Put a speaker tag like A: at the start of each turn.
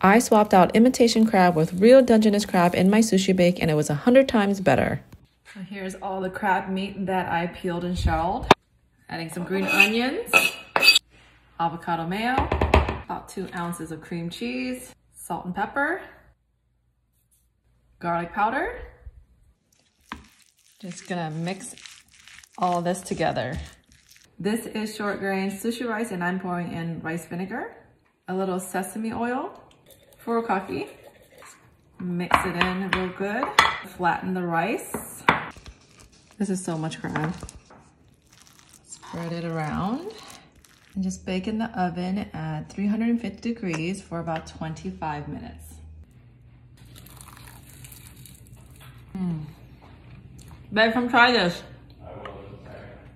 A: I swapped out imitation crab with real Dungeness crab in my sushi bake and it was a hundred times better. So here's all the crab meat that I peeled and shelled. Adding some green onions, avocado mayo, about two ounces of cream cheese, salt and pepper, garlic powder. Just gonna mix all this together. This is short grain sushi rice and I'm pouring in rice vinegar, a little sesame oil furikake. Mix it in real good. Flatten the rice. This is so much crab. Spread it around and just bake in the oven at 350 degrees for about 25 minutes. Mm. Babe, come try this.